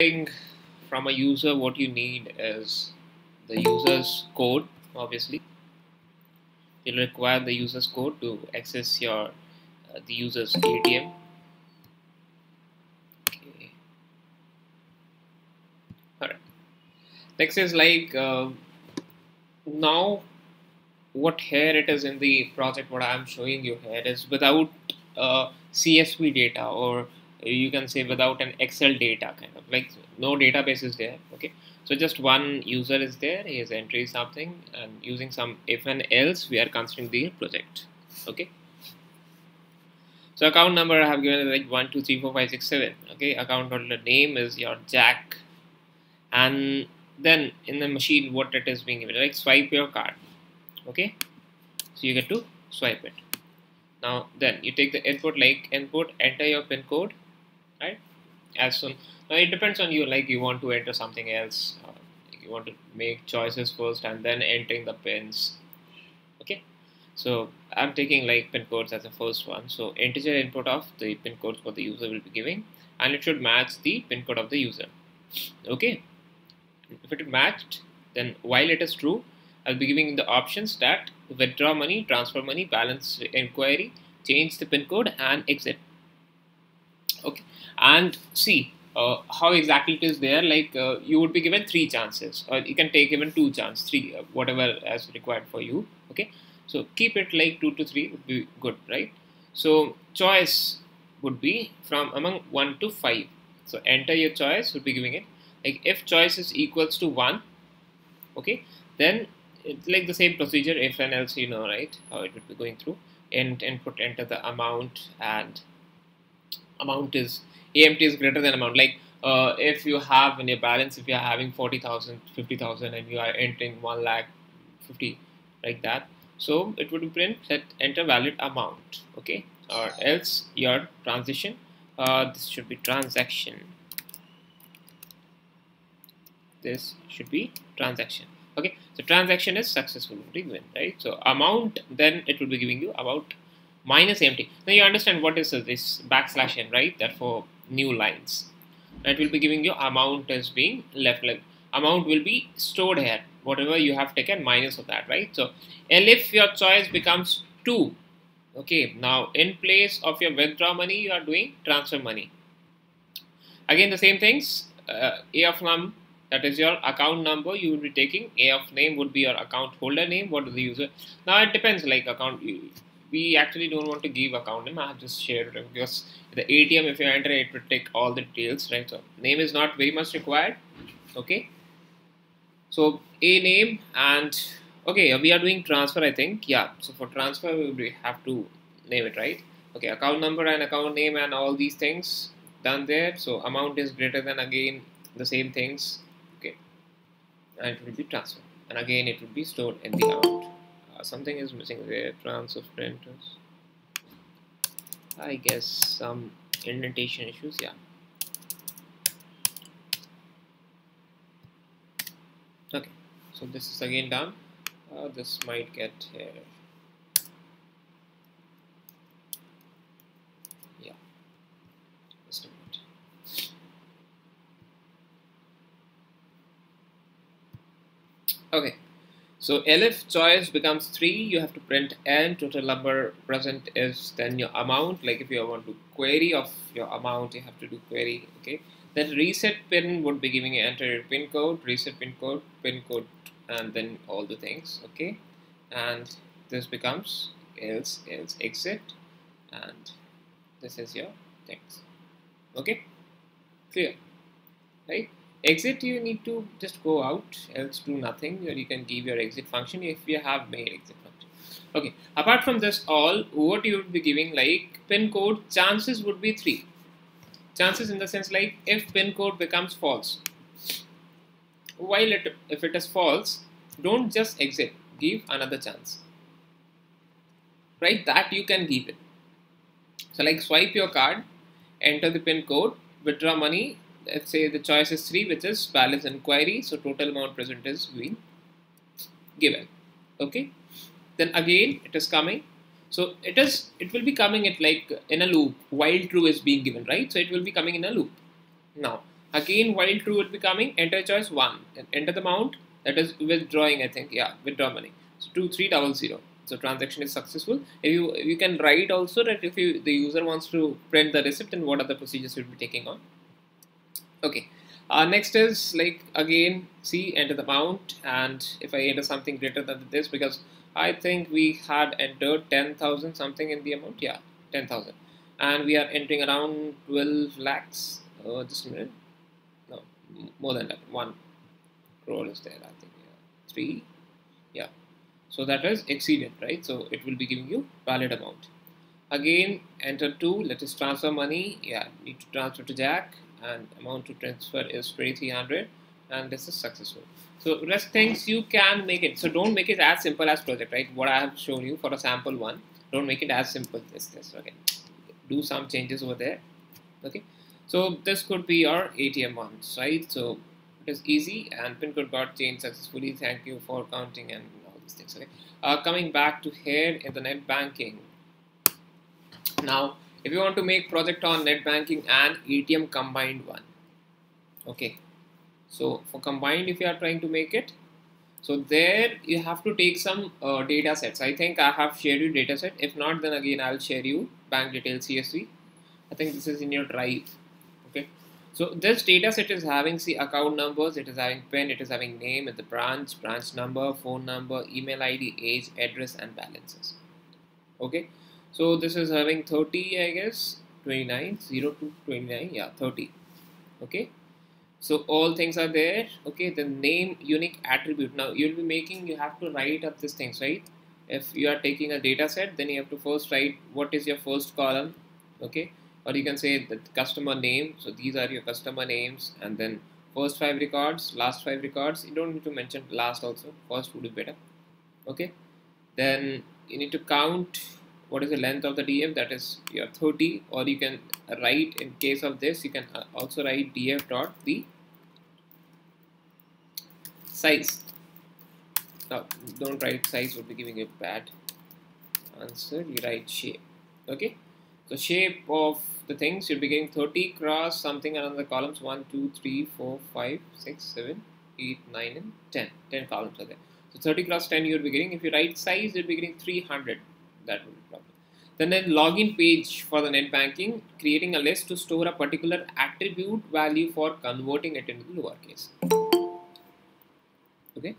from a user what you need is the user's code obviously. You'll require the user's code to access your uh, the user's ATM all right next is like uh, now what here it is in the project what I'm showing you here is without uh, CSV data or you can say without an Excel data kind of like no database is there okay? So just one user is there he is entering something and using some if and else we are considering the project okay? So account number I have given like one two three four five six seven okay? Account holder name is your Jack. And then in the machine what it is being given like swipe your card okay? So you get to swipe it. Now then you take the input like input enter your pin code right? As soon now it depends on you like you want to enter something else uh, you want to make choices first and then entering the pins okay? So I'm taking like pin codes as the first one. So integer input of the pin codes for the user will be giving and it should match the pin code of the user okay? If it matched then while it is true I'll be giving the options that withdraw money, transfer money, balance inquiry, change the pin code and exit. Okay, and see uh, how exactly it is there. Like uh, you would be given three chances, or you can take even two chances, three, uh, whatever as required for you. Okay, so keep it like two to three would be good, right? So choice would be from among one to five. So enter your choice would be giving it. Like if choice is equals to one, okay, then it's like the same procedure if and else you know right how it would be going through and input enter the amount and amount is amt is greater than amount. Like uh, if you have in your balance if you are having 40,000 50,000 and you are entering 1 lakh 50 like that so it would print that enter valid amount okay? Or else your transition uh, this should be transaction. This should be transaction okay? So transaction is successful right? So amount then it will be giving you about minus empty. Now you understand what is this backslash n right? That for new lines. It will be giving you amount as being left like amount will be stored here. Whatever you have taken minus of that right? So if your choice becomes 2 okay now in place of your withdraw money you are doing transfer money. Again the same things. Uh, a of num that is your account number you will be taking. A of name would be your account holder name. What is the user? Now it depends like account we actually don't want to give account name. I have just shared it because the atm if you enter it will take all the details right? So name is not very much required okay? So a name and okay we are doing transfer i think. Yeah so for transfer we have to name it right? Okay account number and account name and all these things done there. So amount is greater than again the same things Okay, and it will be transferred. And again it will be stored in the amount something is missing there transfer printers I guess some indentation issues yeah. Okay so this is again done. Uh, this might get here. Yeah just a minute. Okay so elif choice becomes 3 you have to print n. Total number present is then your amount. Like if you want to query of your amount you have to do query okay? Then reset pin would be giving you enter your pin code reset pin code pin code and then all the things okay? And this becomes else else exit. And this is your things okay? Clear right exit you need to just go out else do nothing or you can give your exit function if you have made exit function. Okay apart from this all what you would be giving like pin code chances would be three. Chances in the sense like if pin code becomes false while it if it is false don't just exit give another chance. Right that you can give it. So like swipe your card enter the pin code withdraw money let's say the choice is 3 which is balance inquiry so total amount present is being given okay then again it is coming so it is it will be coming at like in a loop while true is being given right so it will be coming in a loop now Again, while true would be coming, enter choice 1. And enter the amount, that is withdrawing, I think. Yeah, withdraw money. So 2300. So transaction is successful. If you you can write also that if you the user wants to print the receipt, then what are the procedures you'll be taking on. Okay. Uh, next is like again see enter the amount and if I enter something greater than this because I think we had entered 10,000 something in the amount. Yeah 10,000 and we are entering around 12 lakhs. Oh just a minute. No more than that. One crore is there I think. Yeah. Three. Yeah. So that is exceeded right? So it will be giving you valid amount. Again enter 2 let us transfer money. Yeah need to transfer to Jack and amount to transfer is 2300 and this is successful. So rest things you can make it. So don't make it as simple as project right? What i have shown you for a sample one don't make it as simple as this okay? Do some changes over there okay? So this could be your atm ones right? So it is easy and pin code got changed successfully. Thank you for counting and all these things okay? Uh, coming back to here in the net banking. Now if you want to make project on net banking and ATM combined one. Okay. So for combined if you are trying to make it so there you have to take some uh, data sets. I think I have shared you data set. If not then again I'll share you bank details CSV I think this is in your drive. Okay. So this data set is having see account numbers it is having PIN it is having name the branch branch number phone number email ID age address and balances. Okay so this is having 30 I guess. 29 0 to 29 yeah 30 okay? So all things are there. Okay the name unique attribute. Now you'll be making you have to write up these things right? If you are taking a data set then you have to first write what is your first column okay? Or you can say the customer name. So these are your customer names and then first five records last five records. You don't need to mention last also. First would be better. Okay? Then you need to count what is the length of the df that is your 30 or you can write in case of this you can uh, also write df dot the size. Now don't write size would be giving you bad answer. You write shape okay? So shape of the things you'll be getting 30 cross something around the columns 1 2 3 4 5 6 7 8 9 and 10 10 columns are there. So 30 cross 10 you'll be getting if you write size you'll be getting 300 that will be problem. Then a login page for the net banking, creating a list to store a particular attribute value for converting it into lowercase. Okay.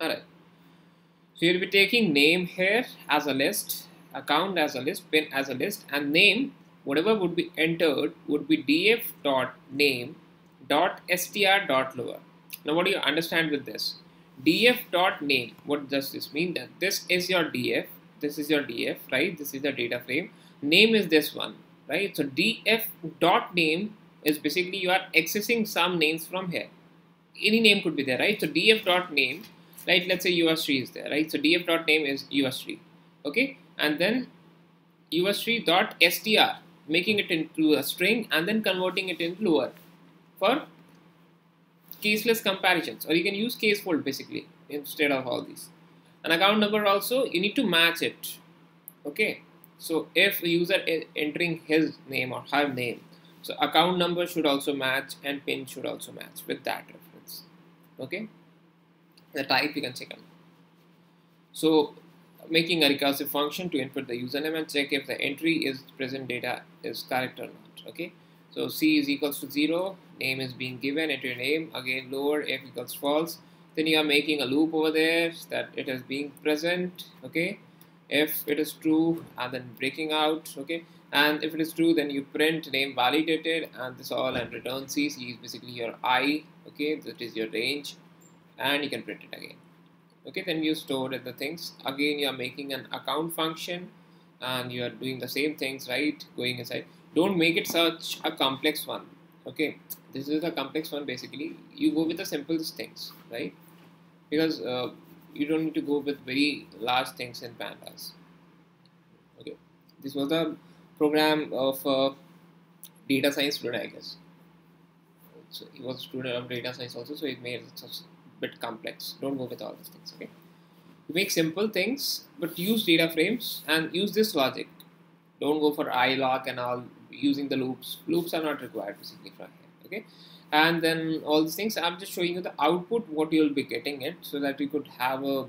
Alright. So you'll be taking name here as a list, account as a list, pin as a list, and name whatever would be entered would be df dot name dot str dot lower. Now what do you understand with this? Df dot name. What does this mean? That this is your df this is your df right? This is the data frame. Name is this one right? So df dot name is basically you are accessing some names from here. Any name could be there right? So df dot name right? Let's say us3 is there right? So df dot name is us3 okay? And then us3 dot str making it into a string and then converting it into lower for caseless comparisons or you can use case fold basically instead of all these. An account number also you need to match it okay? So if the user is entering his name or her name so account number should also match and pin should also match with that reference okay? The type you can check on. So making a recursive function to input the username and check if the entry is present data is correct or not okay so c is equals to 0 name is being given enter your name again lower f equals false. Then you are making a loop over there that it is being present okay? If it is true and then breaking out okay? And if it is true then you print name validated and this all and return c. C is basically your i okay? That is your range and you can print it again okay? Then you store the things. Again you are making an account function and you are doing the same things right? Going inside don't make it such a complex one okay? This is a complex one basically. You go with the simplest things right? Because uh, you don't need to go with very large things in pandas okay? This was the program of uh, data science student i guess. So he was a student of data science also so it made it a bit complex. Don't go with all these things okay? You make simple things but use data frames and use this logic. Don't go for iloc and all using the loops. Loops are not required basically from here. Okay, and then all these things. I'm just showing you the output what you'll be getting it so that you could have a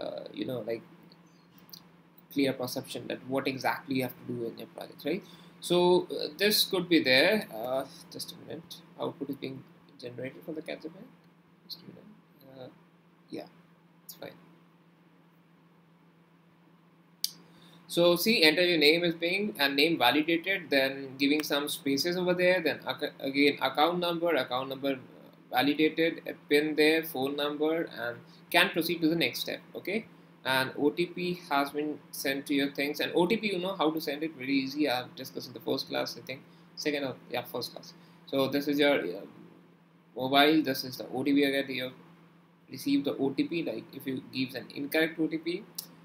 uh, you know, like clear perception that what exactly you have to do in your project, right? So uh, this could be there. Uh, just a minute. Output is being generated for the capture Just a minute. Uh, yeah, it's fine. So see, enter your name is being and name validated, then giving some spaces over there, then again account number, account number validated, a pin there, phone number, and can proceed to the next step. Okay, and OTP has been sent to your things, and OTP you know how to send it very easy. I've discussed in the first class, I think, second or yeah, first class. So this is your uh, mobile. This is the OTP again. You receive the OTP. Like if you gives an incorrect OTP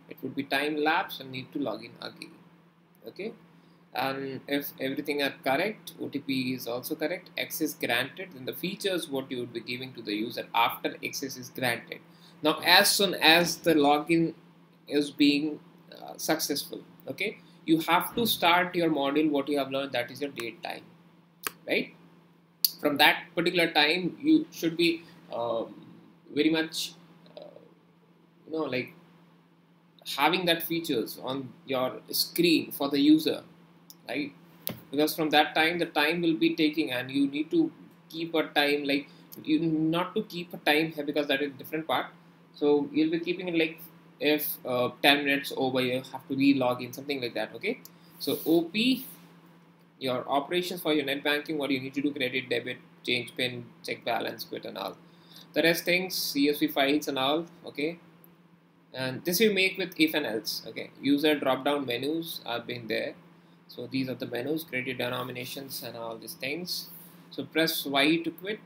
it would be time lapse and need to log in again. Okay? And if everything are correct OTP is also correct. Access granted then the features what you would be giving to the user after access is granted. Now as soon as the login is being uh, successful okay you have to start your module what you have learned that is your date time right? From that particular time you should be um, very much uh, you know like having that features on your screen for the user right? Because from that time the time will be taking and you need to keep a time like you not to keep a time here because that is different part. So you'll be keeping it like if uh, 10 minutes over you have to re-log in something like that okay? So op your operations for your net banking what you need to do credit debit change pin check balance quit and all. The rest things csv files and all okay and this you make with if and else okay? User drop down menus have been there. So these are the menus credit denominations and all these things. So press y to quit.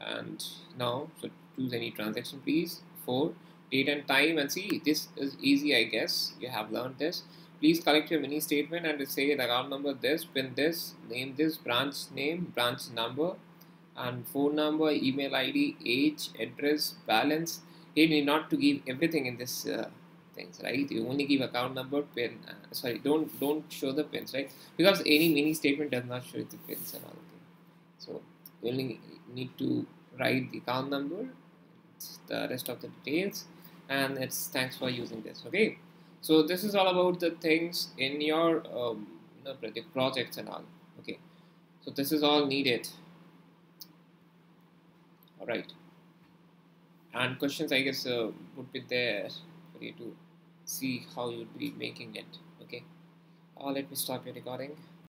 And now so choose any transaction please. For date and time. And see this is easy I guess. You have learned this. Please collect your mini statement and say the account number this pin this name this branch name branch number and phone number email id age address balance you need not to give everything in this uh, things right? You only give account number pin uh, sorry don't don't show the pins right? Because any mini statement does not show the pins and all that so you only need to write the account number the rest of the details and it's thanks for using this okay? So this is all about the things in your um, you know, projects and all okay? So this is all needed. All right and questions I guess uh, would be there for you to see how you'd be making it okay? Uh, let me stop your recording